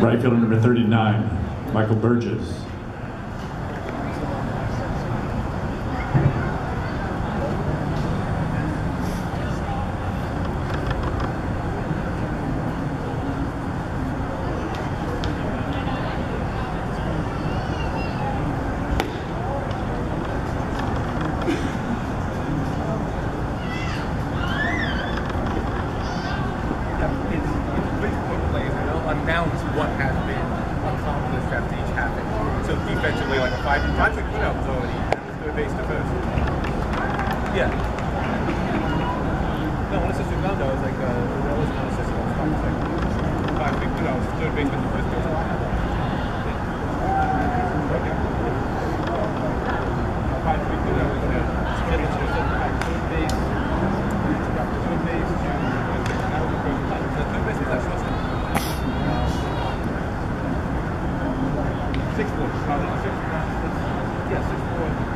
Right fielder number 39, Michael Burgess. Announce what has been accomplished after each happened. So defensively, like a five five pick put out was already base to first. Yeah. No, when assistant ground, I was like, uh, that wasn't an assistant, I was pick. Five pick put out was third base to first Six four. Six, yeah, six four.